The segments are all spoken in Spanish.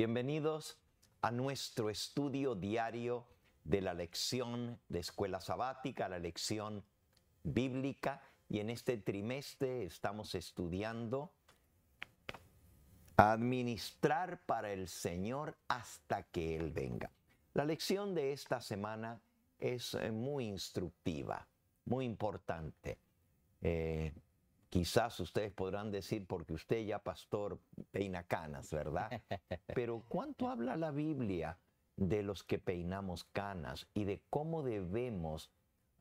Bienvenidos a nuestro estudio diario de la lección de escuela sabática, la lección bíblica, y en este trimestre estamos estudiando administrar para el Señor hasta que Él venga. La lección de esta semana es eh, muy instructiva, muy importante. Eh, Quizás ustedes podrán decir, porque usted ya pastor peina canas, ¿verdad? Pero ¿cuánto habla la Biblia de los que peinamos canas y de cómo debemos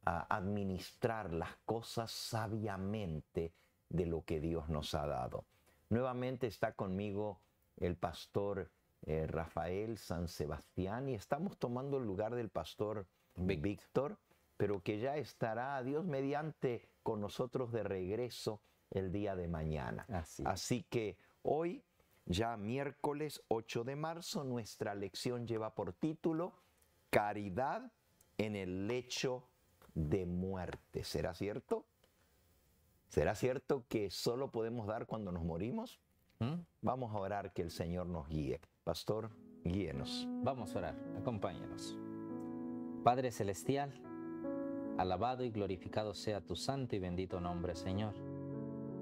ah, administrar las cosas sabiamente de lo que Dios nos ha dado? Nuevamente está conmigo el pastor eh, Rafael San Sebastián y estamos tomando el lugar del pastor Víctor, pero que ya estará, Dios mediante, con nosotros de regreso el día de mañana. Así, que hoy, ya miércoles 8 de marzo, nuestra lección lleva por título Caridad en el lecho de muerte. ¿Será cierto? ¿Será cierto que solo podemos dar cuando nos morimos? ¿Mm? Vamos a orar que el Señor nos guíe. Pastor, guíenos. Vamos a orar, acompáñenos. Padre Celestial, Alabado y glorificado sea tu santo y bendito nombre, Señor.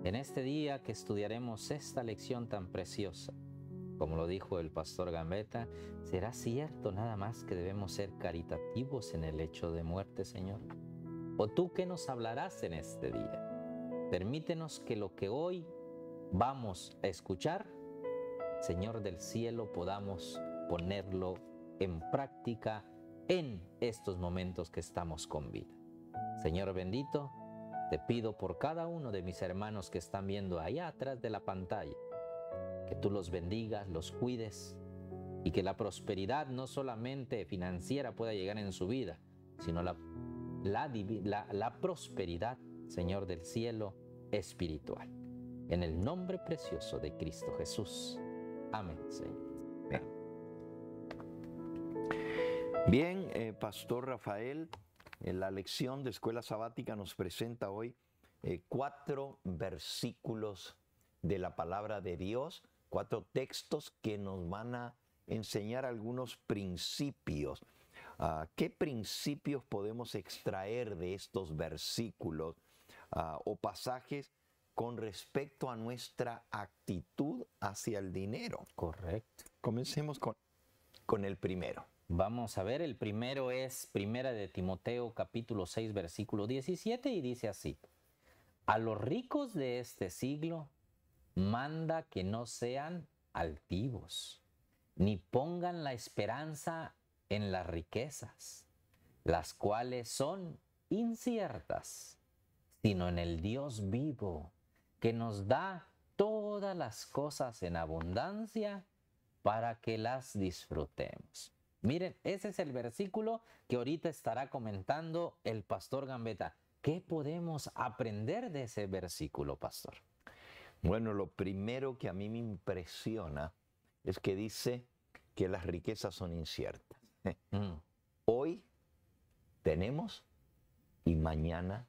En este día que estudiaremos esta lección tan preciosa, como lo dijo el pastor Gambetta, ¿será cierto nada más que debemos ser caritativos en el hecho de muerte, Señor? ¿O tú qué nos hablarás en este día? Permítenos que lo que hoy vamos a escuchar, Señor del cielo, podamos ponerlo en práctica en estos momentos que estamos con vida. Señor bendito, te pido por cada uno de mis hermanos que están viendo allá atrás de la pantalla, que tú los bendigas, los cuides y que la prosperidad no solamente financiera pueda llegar en su vida, sino la, la, la, prosperidad, Señor del cielo, espiritual. En el nombre precioso de Cristo Jesús. Amén, Señor. Bien, eh, Pastor Rafael. En la lección de escuela sabática nos presenta hoy eh, cuatro versículos de la palabra de Dios, cuatro textos que nos van a enseñar algunos principios. Ah, ¿Qué principios podemos extraer de estos versículos ah, o pasajes con respecto a nuestra actitud hacia el dinero? Correcto. Comencemos con, con el primero. Vamos a ver, el primero es Primera de Timoteo capítulo 6 versículo 17 y dice así, a los ricos de este siglo manda que no sean altivos, ni pongan la esperanza en las riquezas, las cuales son inciertas, sino en el Dios vivo, que nos da todas las cosas en abundancia para que las disfrutemos. Miren, ese es el versículo que ahorita estará comentando el pastor Gambetta. ¿Qué podemos aprender de ese versículo, pastor? Bueno, lo primero que a mí me impresiona es que dice que las riquezas son inciertas. Mm. Hoy tenemos y mañana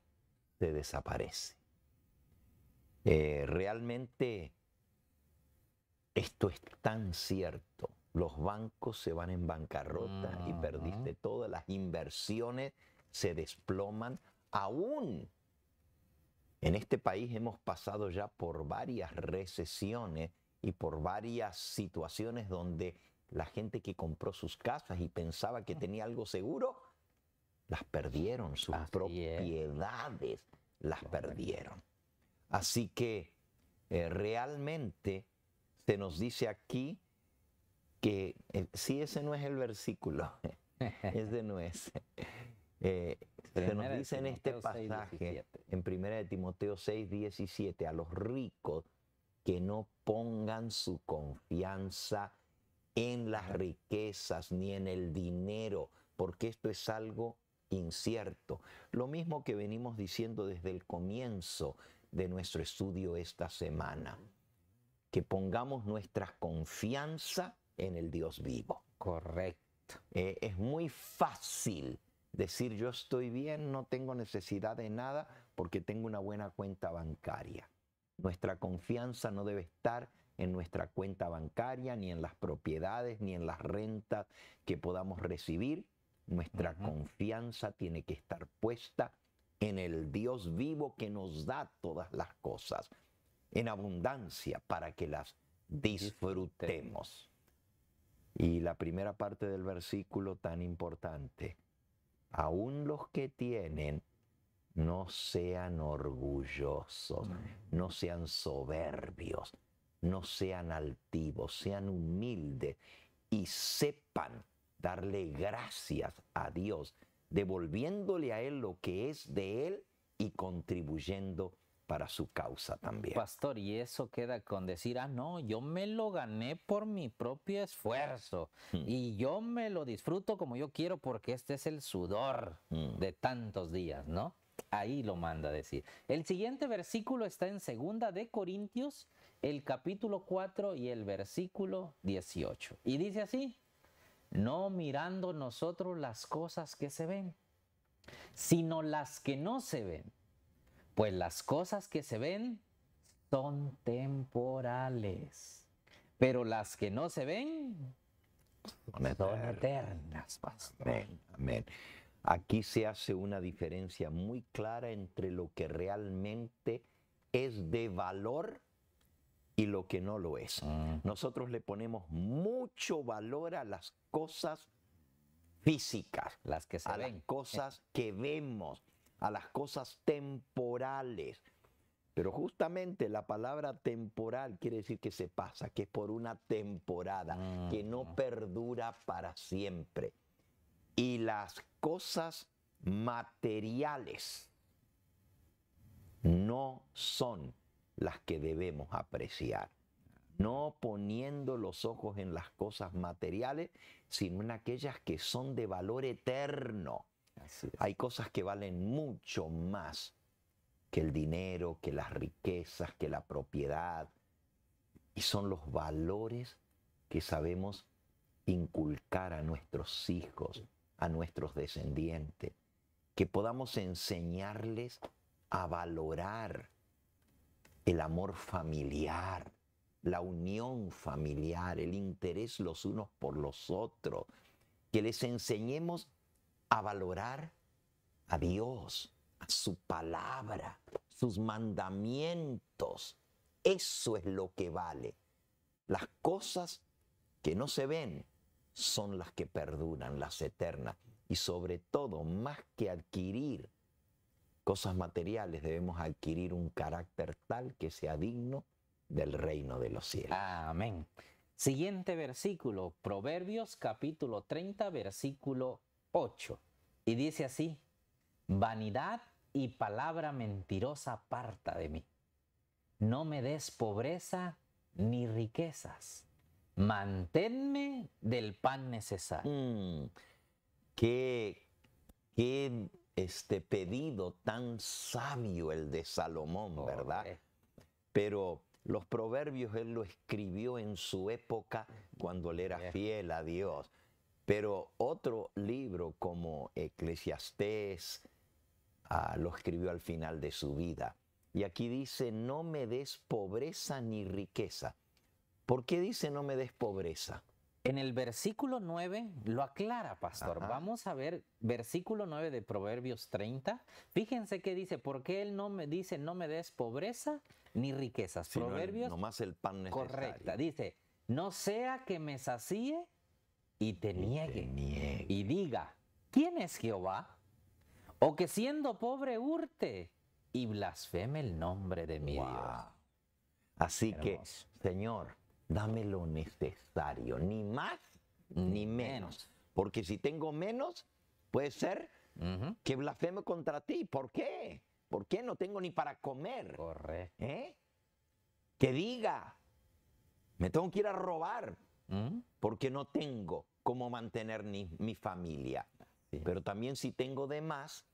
se desaparece. Eh, realmente esto es tan cierto los bancos se van en bancarrota y perdiste todas las inversiones se desploman. Aún en este país hemos pasado ya por varias recesiones y por varias situaciones donde la gente que compró sus casas y pensaba que tenía algo seguro, las perdieron, sus propiedades las perdieron. Así que eh, realmente se nos dice aquí que eh, si ese no es el versículo, es de nuez. Eh, se nos dice en este pasaje, en 1 de Timoteo 6, 17, a los ricos que no pongan su confianza en las riquezas ni en el dinero, porque esto es algo incierto. Lo mismo que venimos diciendo desde el comienzo de nuestro estudio esta semana, que pongamos nuestra confianza en el Dios vivo. Correcto. Eh, es muy fácil decir yo estoy bien, no tengo necesidad de nada porque tengo una buena cuenta bancaria. Nuestra confianza no debe estar en nuestra cuenta bancaria, ni en las propiedades, ni en las rentas que podamos recibir. Nuestra confianza tiene que estar puesta en el Dios vivo que nos da todas las cosas en abundancia para que las disfrutemos. Y la primera parte del versículo tan importante, aún los que tienen, no sean orgullosos, no sean soberbios, no sean altivos, sean humildes y sepan darle gracias a Dios, devolviéndole a Él lo que es de Él y contribuyendo para su causa también. Pastor, y eso queda con decir, ah, no, yo me lo gané por mi propio esfuerzo hmm. y yo me lo disfruto como yo quiero porque este es el sudor hmm. de tantos días, ¿no? Ahí lo manda a decir. El siguiente versículo está en segunda de Corintios, el capítulo 4 y el versículo 18. Y dice así, no mirando nosotros las cosas que se ven, sino las que no se ven pues las cosas que se ven son temporales, pero las que no se ven son eternas. Amén, amén. Aquí se hace una diferencia muy clara entre lo que realmente es de valor y lo que no lo es. Mm. Nosotros le ponemos mucho valor a las cosas físicas, las que se a las cosas que vemos a las cosas temporales. Pero justamente la palabra temporal quiere decir que se pasa, que es por una temporada, que no perdura para siempre. Y las cosas materiales no son las que debemos apreciar. No poniendo los ojos en las cosas materiales, sino en aquellas que son de valor eterno hay cosas que valen mucho más que el dinero, que las riquezas, que la propiedad. Y son los valores que sabemos inculcar a nuestros hijos, a nuestros descendientes. Que podamos enseñarles a valorar el amor familiar, la unión familiar, el interés los unos por los otros. Que les enseñemos a valorar a Dios, a su palabra, sus mandamientos. Eso es lo que vale. Las cosas que no se ven son las que perduran, las eternas. Y sobre todo, más que adquirir cosas materiales, debemos adquirir un carácter tal que sea digno del reino de los cielos. Amén. Siguiente versículo, Proverbios capítulo 30, versículo 8. Y dice así, vanidad y palabra mentirosa aparta de mí. No me des pobreza ni riquezas. Manténme del pan necesario. Mm, qué, qué este pedido tan sabio el de Salomón, ¿verdad? Pero los proverbios él lo escribió en su época cuando él era fiel a Dios. Pero otro libro como Eclesiastés ah, lo escribió al final de su vida. Y aquí dice, no me des pobreza ni riqueza. ¿Por qué dice no me des pobreza? En el versículo 9 lo aclara, pastor. Vamos a ver versículo 9 de Proverbios 30. Fíjense que dice, ¿por qué él no me dice no me des pobreza ni riquezas? Proverbios. No, más el pan necesario. Correcta. Dice, no sea que me sacie y te, niegue, y diga, ¿quién es Jehová? O que siendo pobre hurte y blasfeme el nombre de mi Dios. Así que, Señor, dame lo necesario, ni más ni menos. Porque si tengo menos, puede ser que blasfeme contra ti. ¿Por qué? ¿Por qué no tengo ni para comer? Correcto. ¿Eh? Que diga, me tengo que ir a robar ¿Mm? porque no tengo cómo mantener mi familia. Pero también si tengo de más,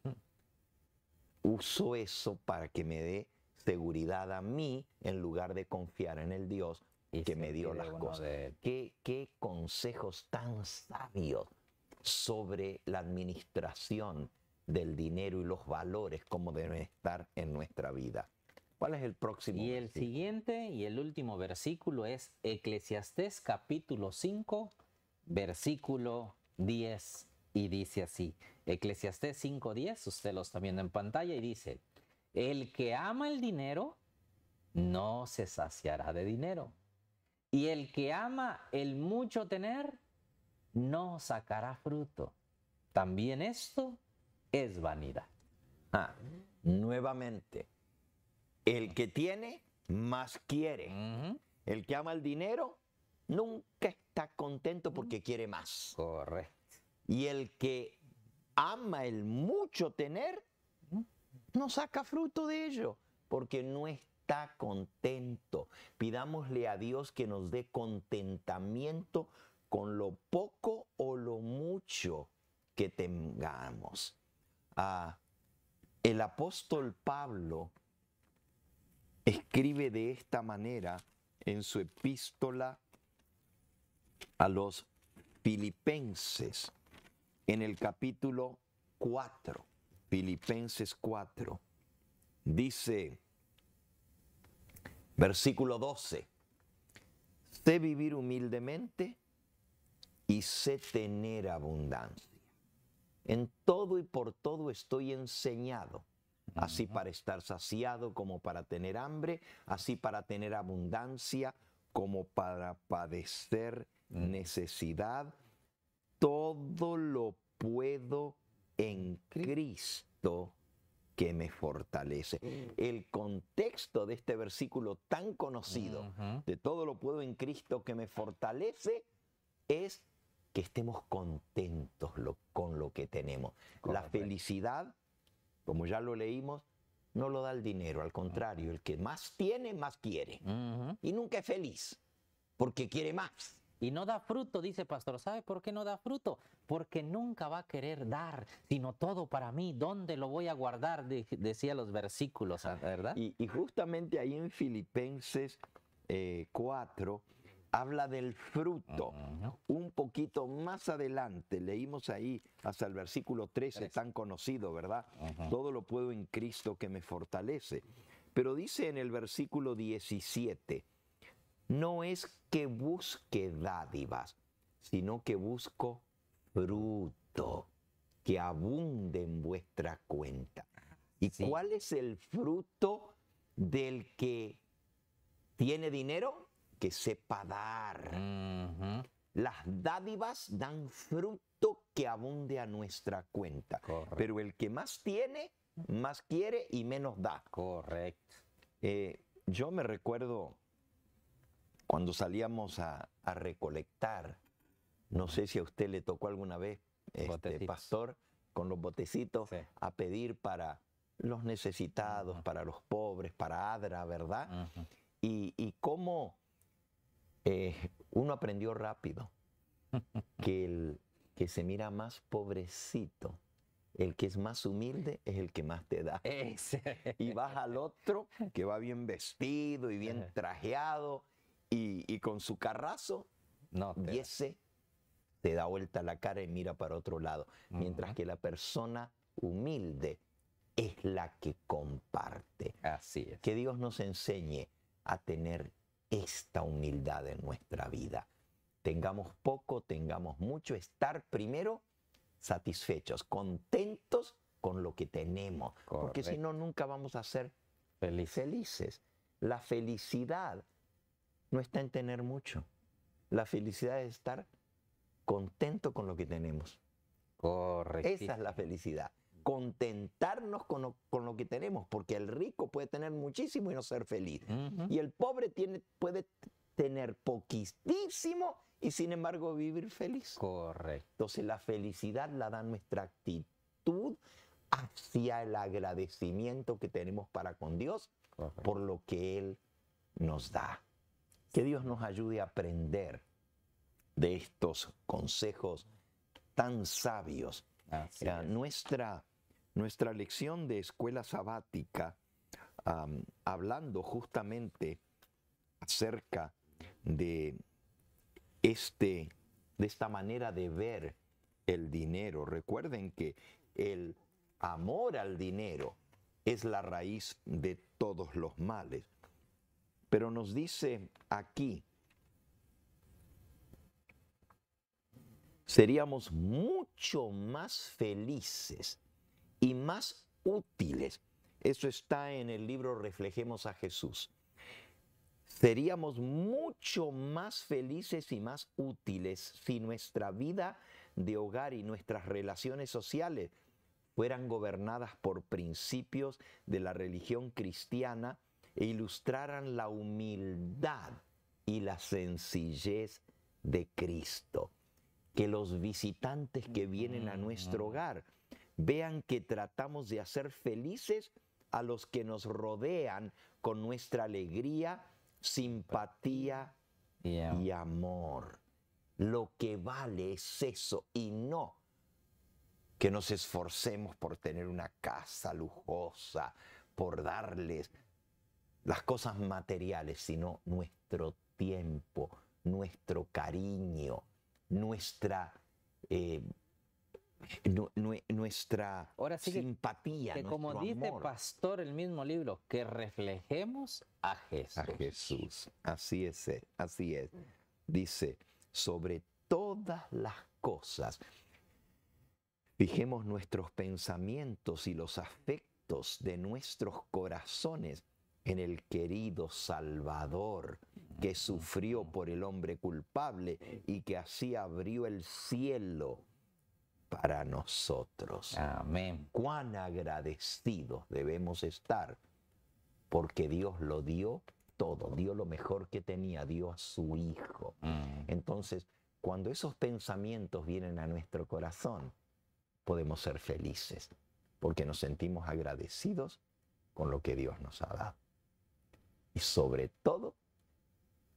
uso eso para que me dé seguridad a mí en lugar de confiar en el Dios que me dio las cosas. ¿Qué, qué consejos tan sabios sobre la administración del dinero y los valores como deben estar en nuestra vida. ¿Cuál es el próximo? Y el siguiente y el último versículo es Eclesiastés capítulo 5, versículo 10. Y dice así, Eclesiastés 5.10, usted lo está viendo en pantalla y dice, el que ama el dinero no se saciará de dinero. Y el que ama el mucho tener no sacará fruto. También esto es vanidad. Ah, nuevamente, el que tiene, más quiere. El que ama el dinero, nunca está contento porque quiere más. Correcto. Y el que ama el mucho tener, no saca fruto de ello, porque no está contento. Pidámosle a Dios que nos dé contentamiento con lo poco o lo mucho que tengamos. Ah, el apóstol Pablo escribe de esta manera en su epístola a los filipenses, en el capítulo 4, Filipenses 4, dice, versículo 12, sé vivir humildemente y sé tener abundancia. En todo y por todo estoy enseñado, así para estar saciado como para tener hambre, así para tener abundancia como para padecer necesidad. Todo lo puedo en Cristo que me fortalece. El contexto de este versículo tan conocido, de todo lo puedo en Cristo que me fortalece, es que estemos contentos con lo que tenemos. La felicidad, como ya lo leímos, no lo da el dinero, al contrario, el que más tiene, más quiere. Y nunca es feliz, porque quiere más. Y no da fruto, dice pastor. ¿Sabe por qué no da fruto? Porque nunca va a querer dar, sino todo para mí. ¿Dónde lo voy a guardar? decía los versículos, ¿verdad? Y, justamente ahí en Filipenses 4 eh, habla del fruto. Un poquito más adelante, leímos ahí hasta el versículo 13, tan conocido, ¿verdad? Todo lo puedo en Cristo que me fortalece. Pero dice en el versículo 17, no es que busque dádivas, sino que busco fruto que abunde en vuestra cuenta. ¿Y cuál es el fruto del que tiene dinero? que sepa dar. Las dádivas dan fruto que abunde a nuestra cuenta. Pero el que más tiene, más quiere y menos da. Correcto. Eh, yo me recuerdo cuando salíamos a, recolectar, no sé si a usted le tocó alguna vez, este, pastor, con los botecitos, a pedir para los necesitados, para los pobres, para ADRA, ¿verdad? y, y cómo eh, uno aprendió rápido que el que se mira más pobrecito, el que es más humilde es el que más te da. Y vas al otro que va bien vestido y bien trajeado y, con su carrazo, no, y ese te da vuelta la cara y mira para otro lado. Mientras que la persona humilde es la que comparte. Así es. Que Dios nos enseñe a tener esta humildad en nuestra vida. Tengamos poco, tengamos mucho, estar primero satisfechos, contentos con lo que tenemos, porque si no, nunca vamos a ser felices. La felicidad no está en tener mucho. La felicidad es estar contento con lo que tenemos. Correcto. Esa es la felicidad contentarnos con lo, que tenemos, porque el rico puede tener muchísimo y no ser feliz. Y el pobre tiene, puede tener poquísimo y sin embargo vivir feliz. Correcto. Entonces la felicidad la da nuestra actitud hacia el agradecimiento que tenemos para con Dios por lo que Él nos da. Que Dios nos ayude a aprender de estos consejos tan sabios. nuestra nuestra lección de escuela sabática, hablando justamente acerca de, este, de esta manera de ver el dinero. Recuerden que el amor al dinero es la raíz de todos los males. Pero nos dice aquí, seríamos mucho más felices y más útiles. Eso está en el libro Reflejemos a Jesús. Seríamos mucho más felices y más útiles si nuestra vida de hogar y nuestras relaciones sociales fueran gobernadas por principios de la religión cristiana e ilustraran la humildad y la sencillez de Cristo. Que los visitantes que vienen a nuestro hogar vean que tratamos de hacer felices a los que nos rodean con nuestra alegría, simpatía y amor. Lo que vale es eso y no que nos esforcemos por tener una casa lujosa, por darles las cosas materiales, sino nuestro tiempo, nuestro cariño, nuestra, eh, nuestra Ahora sí simpatía. Que, como dice Pastor el mismo libro, que reflejemos a Jesús. A Jesús, así es, eh, así es. Dice, sobre todas las cosas, fijemos nuestros pensamientos y los afectos de nuestros corazones en el querido Salvador que sufrió por el hombre culpable y que así abrió el cielo para nosotros. Amén. Cuán agradecidos debemos estar porque Dios lo dio todo, dio lo mejor que tenía, dio a su Hijo. Mm. Entonces, cuando esos pensamientos vienen a nuestro corazón, podemos ser felices porque nos sentimos agradecidos con lo que Dios nos ha dado y sobre todo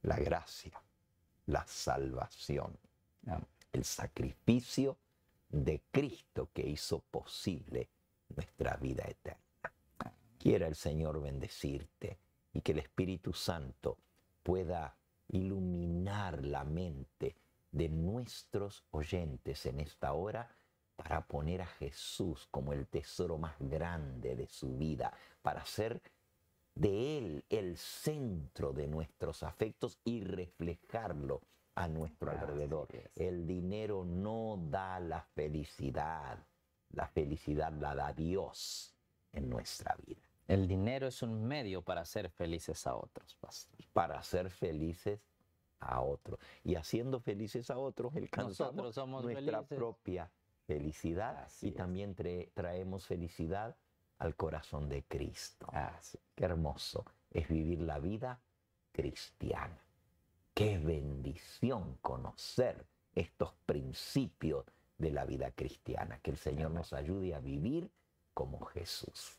la gracia, la salvación, el sacrificio de Cristo que hizo posible nuestra vida eterna. Quiera el Señor bendecirte y que el Espíritu Santo pueda iluminar la mente de nuestros oyentes en esta hora para poner a Jesús como el tesoro más grande de su vida, para ser de Él el centro de nuestros afectos y reflejarlo a nuestro alrededor. El dinero no da la felicidad, la felicidad la da Dios en nuestra vida. El dinero es un medio para ser felices a otros, pastor. Para ser felices a otros. Y haciendo felices a otros, alcanzamos nuestra propia felicidad y también traemos felicidad al corazón de Cristo. Ah, qué hermoso es vivir la vida cristiana. Qué bendición conocer estos principios de la vida cristiana. Que el Señor nos ayude a vivir como Jesús.